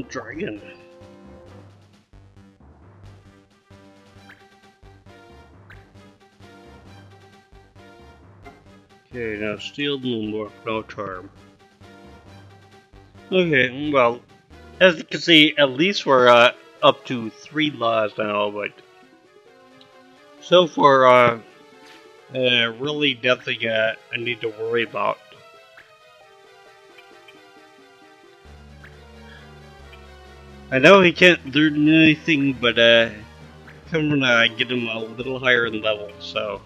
Dragon. Okay, now steel no no charm. Okay, well, as you can see, at least we're uh, up to three laws now, but so far, uh, uh, really nothing uh, I need to worry about. I know he can't do anything, but uh, on, uh, get him a little higher in level, so.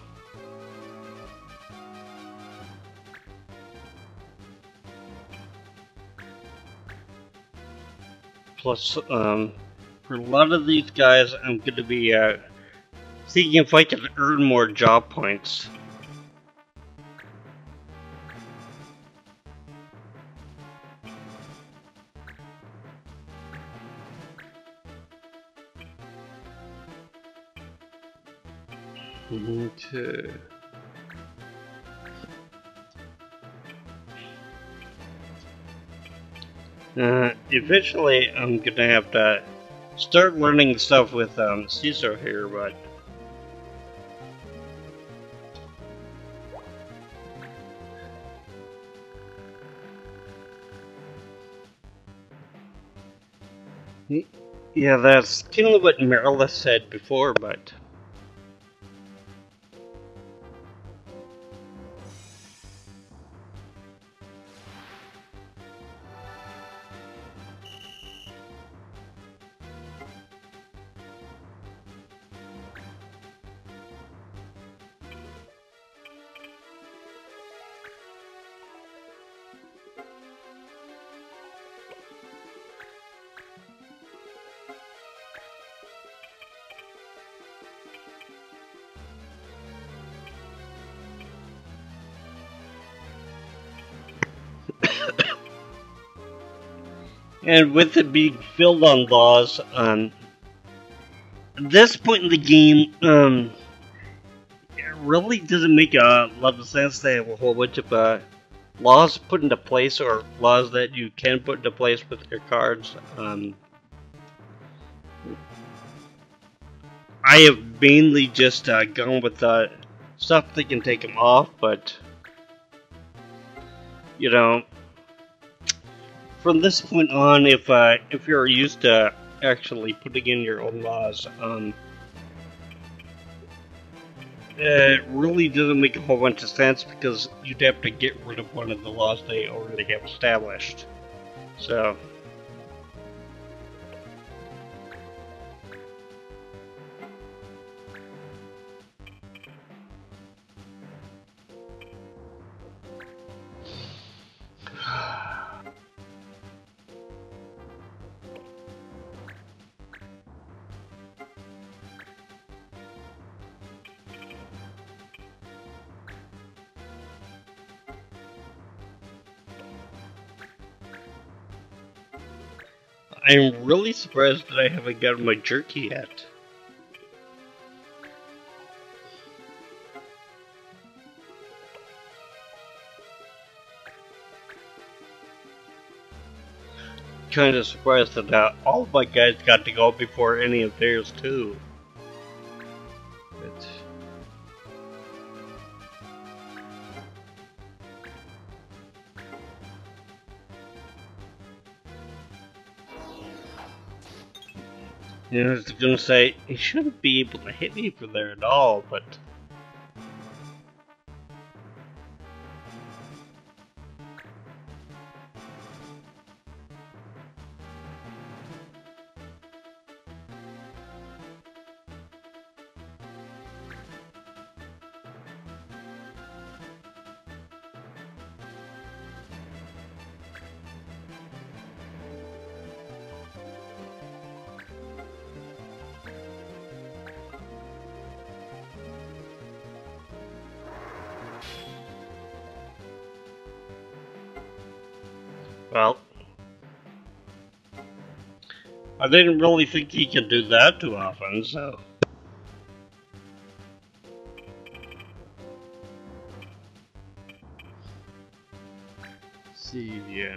Plus, um, for a lot of these guys, I'm to be uh, seeing if I can earn more job points. Okay. Uh, eventually, I'm gonna have to start learning stuff with um, Caesar here, but Yeah, that's kind of what Marilla said before, but and with it being filled on laws, um, at this point in the game, um, it really doesn't make a lot of sense to have a whole bunch of uh, laws put into place or laws that you can put into place with your cards. Um, I have mainly just uh, gone with uh, stuff that can take them off, but you know, from this point on, if uh, if you're used to actually putting in your own laws, um, it really doesn't make a whole bunch of sense because you'd have to get rid of one of the laws they already have established. So. I'm really surprised that I haven't gotten my jerky yet. Kind of surprised that uh, all of my guys got to go before any of theirs too. I was gonna say, he shouldn't be able to hit me from there at all, but... Well, I didn't really think he could do that too often, so. See you.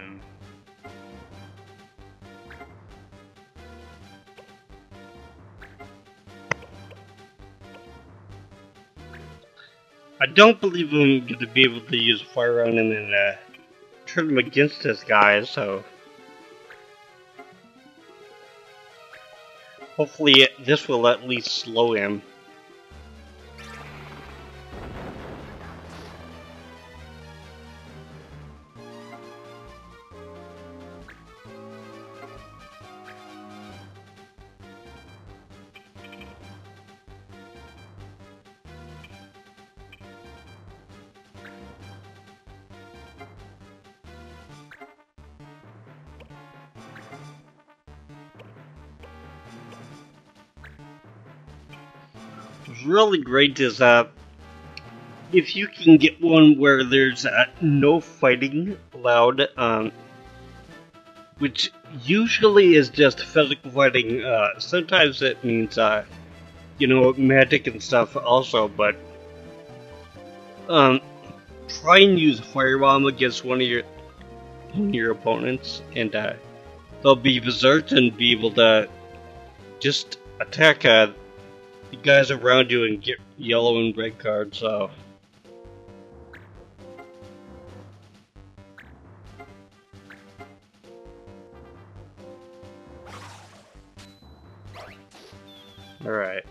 I don't believe I'm going to be able to use fire on him in uh, turn them against this guy, so... Hopefully this will at least slow him. Really great is uh, if you can get one where there's uh, no fighting allowed, um, which usually is just physical fighting. Uh, sometimes it means, uh, you know, magic and stuff also, but um, try and use firebomb against one of your one of your opponents, and uh, they'll be berserked and be able to just attack uh, the guys around you and get yellow and red cards, so. Alright.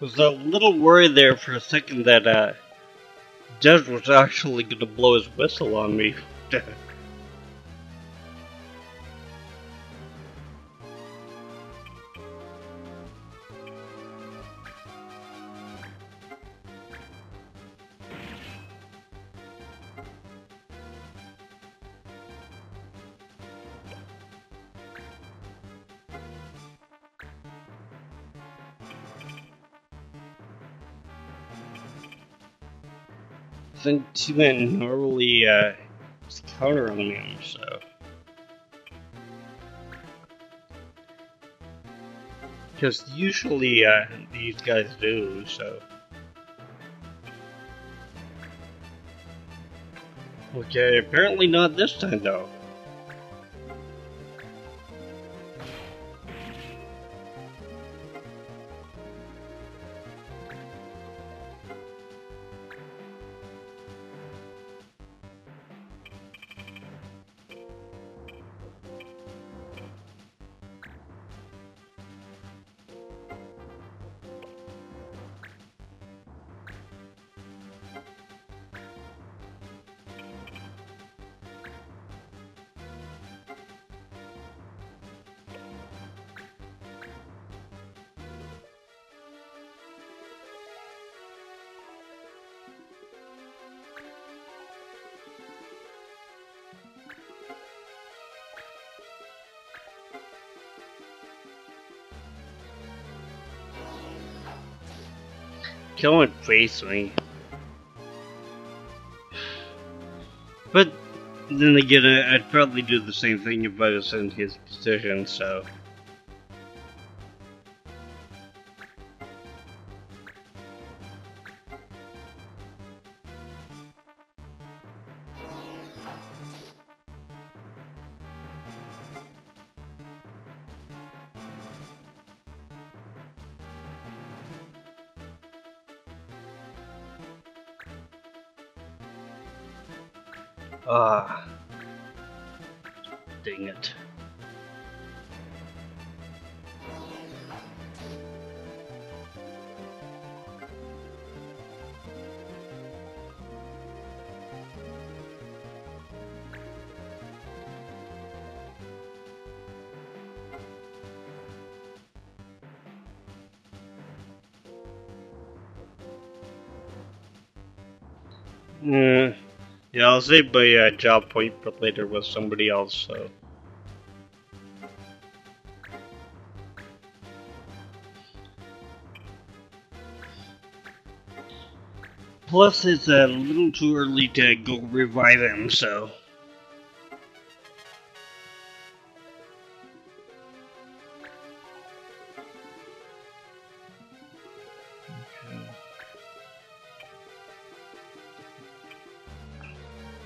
Was a little worried there for a second that uh, Judge was actually going to blow his whistle on me. Sentiment normally uh, counter on him, so. Because usually uh, these guys do, so. Okay, apparently not this time though. And face me. But then again, I'd probably do the same thing if I was in his position, so. Ah. Dang it. Hmm. Yeah, I'll save my uh, job point for later with somebody else, so. Plus, it's a little too early to go revive him, so.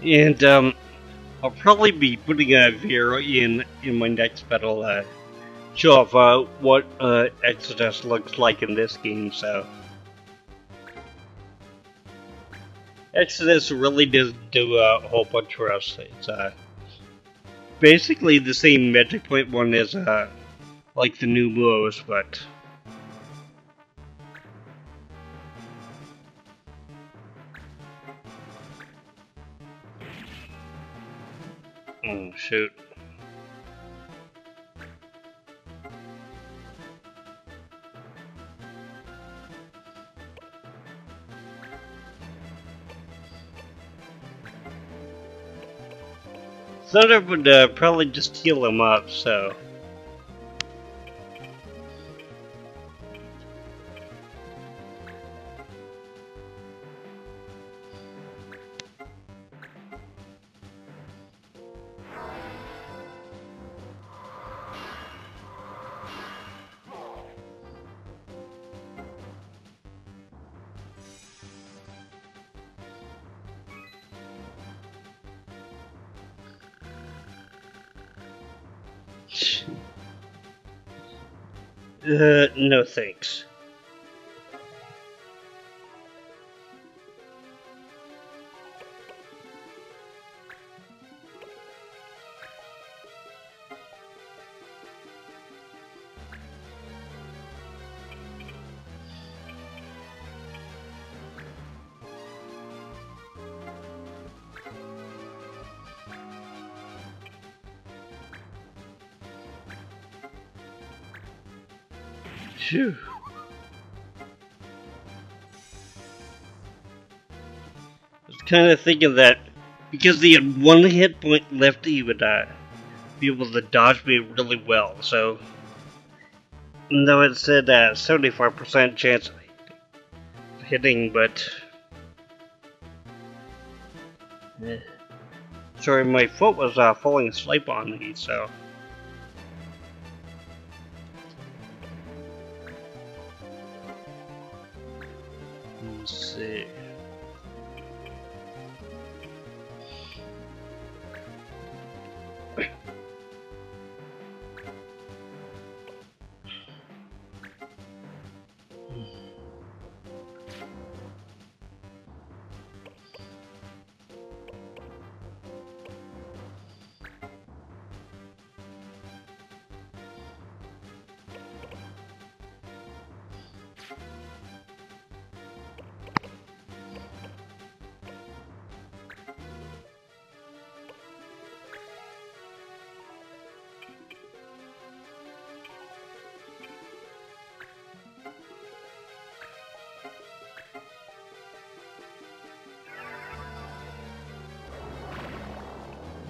And um, I'll probably be putting a video in in my next battle uh, show off uh, what uh, Exodus looks like in this game. So Exodus really doesn't do a whole bunch for us. It's basically the same magic point one as uh, like the new blows, but Oh, shoot. Thunder would uh, probably just heal him up, so... Uh, no thanks. Phew. I was kind of thinking that because he had one hit point left, he would uh, be able to dodge me really well. So, though it said uh, 75% chance of hitting, but. Eh. Sorry, my foot was uh, falling asleep on me, so. Let's see.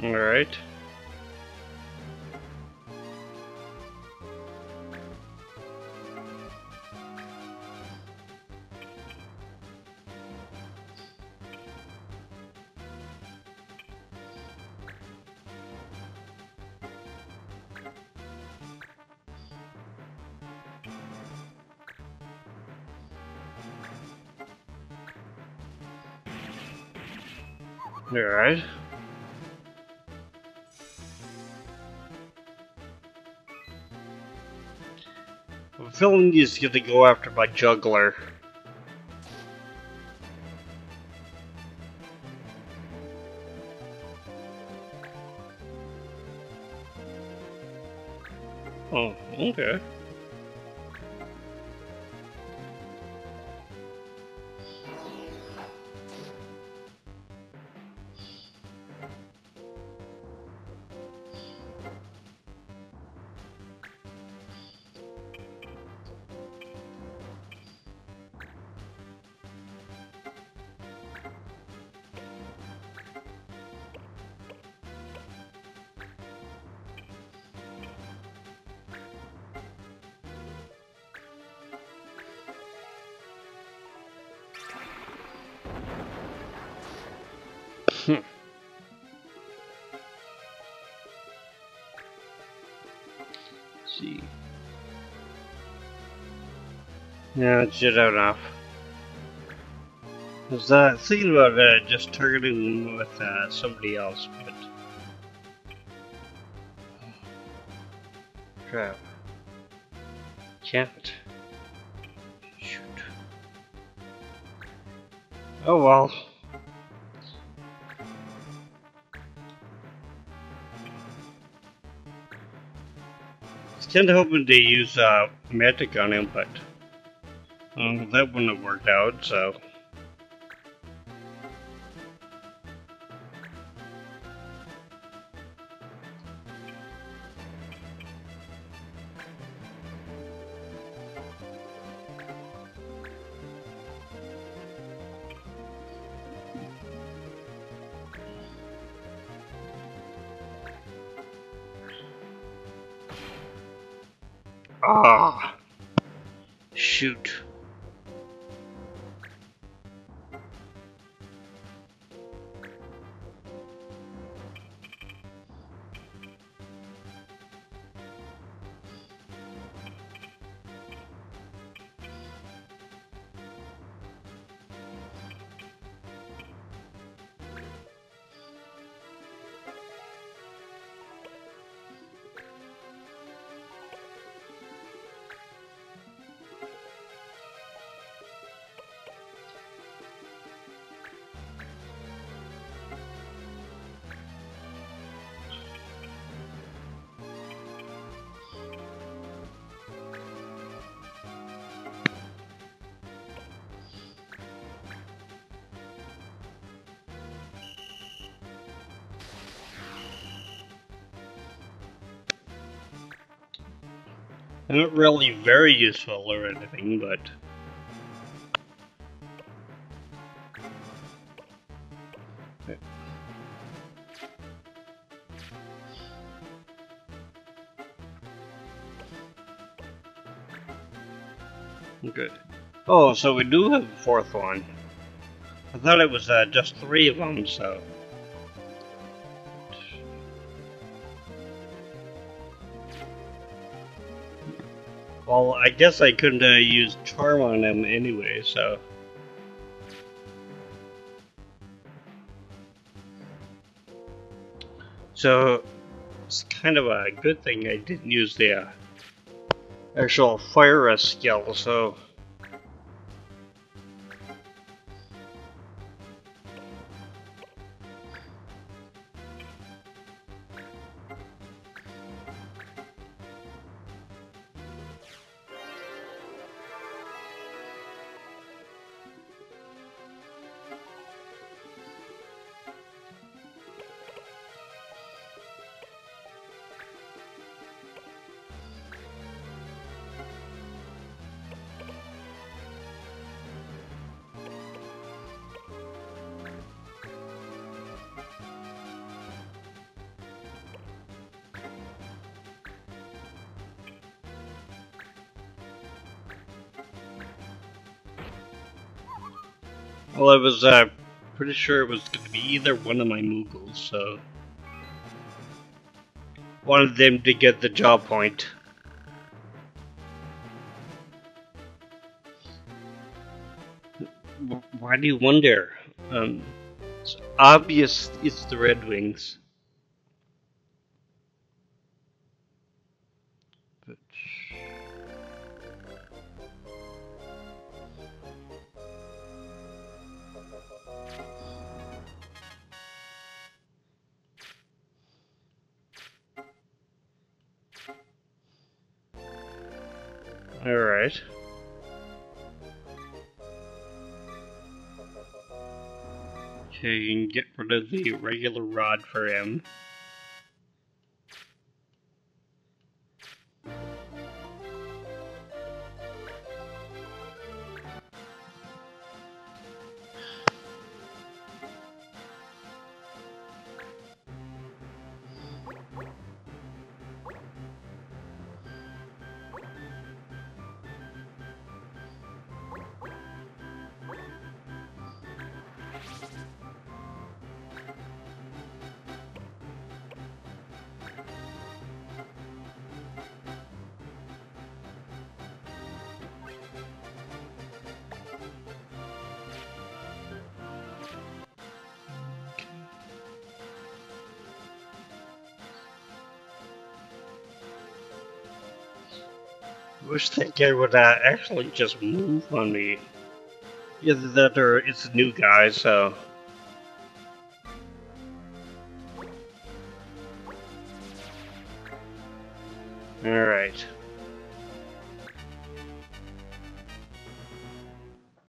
Alright. Alright. Feeling he's gonna go after my juggler. Oh, okay. Yeah, it's just enough. Was uh, thinking about uh, just targeting with uh, somebody else, but. Crap. Can't. Shoot. Oh well. I was kind of hoping to use uh, magic on him, but um, that wouldn't have worked out, so. Ah, shoot. Not really very useful or anything, but. Good. Oh, so we do have a fourth one. I thought it was uh, just three of them, so. Well, I guess I couldn't uh, use charm on him anyway, so. So, it's kind of a good thing I didn't use the uh, actual fire skill, so. Well, I was uh, pretty sure it was going to be either one of my Moogles, so. Wanted them to get the job point. Why do you wonder? Um, it's obvious it's the Red Wings. Alright. Okay, you can get rid of the regular rod for him. Wish that guy would uh, actually just move on me. Either that or it's a new guy, so.